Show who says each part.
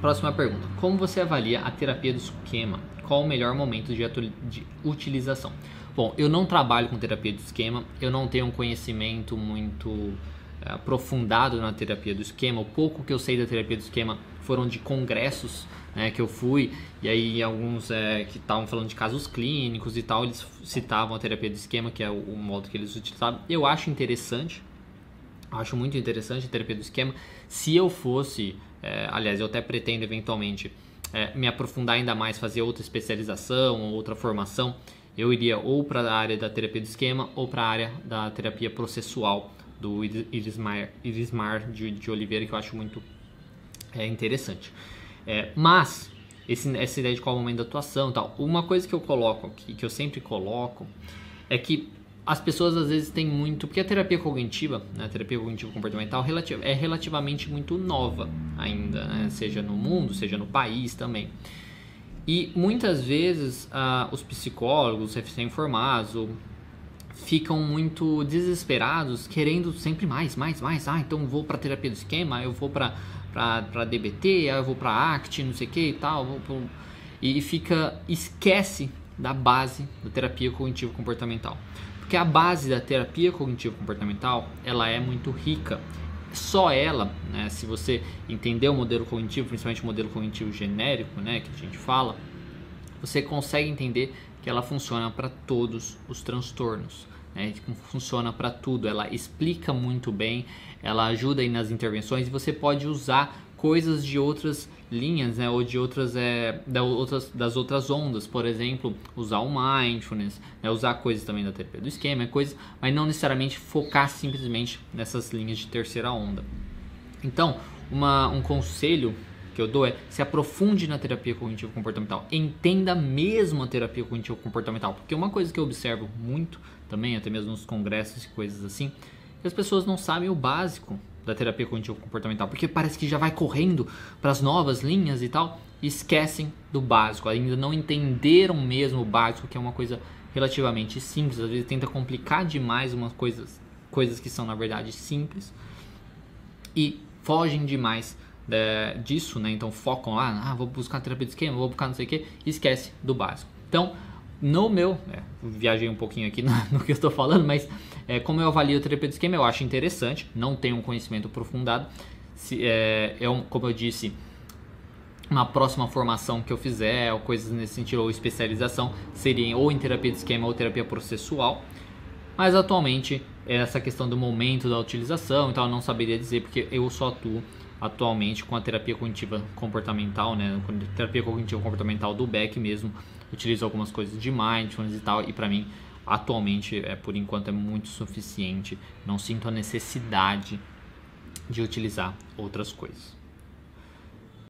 Speaker 1: Próxima pergunta: Como você avalia a terapia do esquema? Qual o melhor momento de, de utilização? Bom, eu não trabalho com terapia do esquema, eu não tenho um conhecimento muito é, aprofundado na terapia do esquema. O pouco que eu sei da terapia do esquema foram de congressos né, que eu fui, e aí alguns é, que estavam falando de casos clínicos e tal, eles citavam a terapia do esquema, que é o, o modo que eles utilizavam. Eu acho interessante, acho muito interessante a terapia do esquema. Se eu fosse, é, aliás, eu até pretendo eventualmente é, me aprofundar ainda mais, fazer outra especialização ou outra formação, eu iria ou para a área da terapia do esquema ou para a área da terapia processual do Irismar, de, de Oliveira, que eu acho muito é, interessante. É, mas, esse, essa ideia de qual é o momento da atuação tal, uma coisa que eu coloco aqui, que eu sempre coloco, é que as pessoas às vezes têm muito. Porque a terapia cognitiva, né, a terapia cognitivo comportamental, é relativamente muito nova ainda, né, seja no mundo, seja no país também. E muitas vezes ah, os psicólogos, os recém-formados, ficam muito desesperados, querendo sempre mais, mais, mais. Ah, então vou para terapia do esquema, eu vou para para DBT, eu vou para ACT, não sei o que e tal, pro... e fica esquece da base da terapia cognitivo comportamental. Porque a base da terapia cognitivo comportamental, ela é muito rica. Só ela, né, se você entender o modelo cognitivo, principalmente o modelo cognitivo genérico, né, que a gente fala, você consegue entender que ela funciona para todos os transtornos né, funciona para tudo. Ela explica muito bem, ela ajuda nas intervenções e você pode usar coisas de outras linhas, né, ou de outras, é, da outras, das outras ondas, por exemplo, usar o mindfulness, né, usar coisas também da terapia do esquema, coisas, mas não necessariamente focar simplesmente nessas linhas de terceira onda. Então, uma, um conselho que eu dou é se aprofunde na terapia cognitivo comportamental, entenda mesmo a terapia cognitivo comportamental, porque uma coisa que eu observo muito também, até mesmo nos congressos e coisas assim, que as pessoas não sabem o básico da terapia cognitivo comportamental, porque parece que já vai correndo para as novas linhas e tal, e esquecem do básico, ainda não entenderam mesmo o básico, que é uma coisa relativamente simples, às vezes tenta complicar demais umas coisas, coisas que são na verdade simples e fogem demais é, disso, né? Então focam lá, ah, vou buscar terapia de esquema, vou buscar não sei o que, esquece do básico. Então, no meu, é, viajei um pouquinho aqui no, no que eu estou falando, mas é, como eu avalio a terapia de esquema, eu acho interessante, não tenho um conhecimento aprofundado. Se, é, eu, como eu disse, uma próxima formação que eu fizer, ou coisas nesse sentido, ou especialização, seria ou em terapia de esquema ou terapia processual. Mas atualmente, essa questão do momento da utilização, então eu não saberia dizer, porque eu só atuo atualmente com a terapia cognitiva comportamental, né? Terapia cognitiva comportamental do Beck mesmo, utilizo algumas coisas de mindfulness e tal, e para mim atualmente é por enquanto é muito suficiente. Não sinto a necessidade de utilizar outras coisas.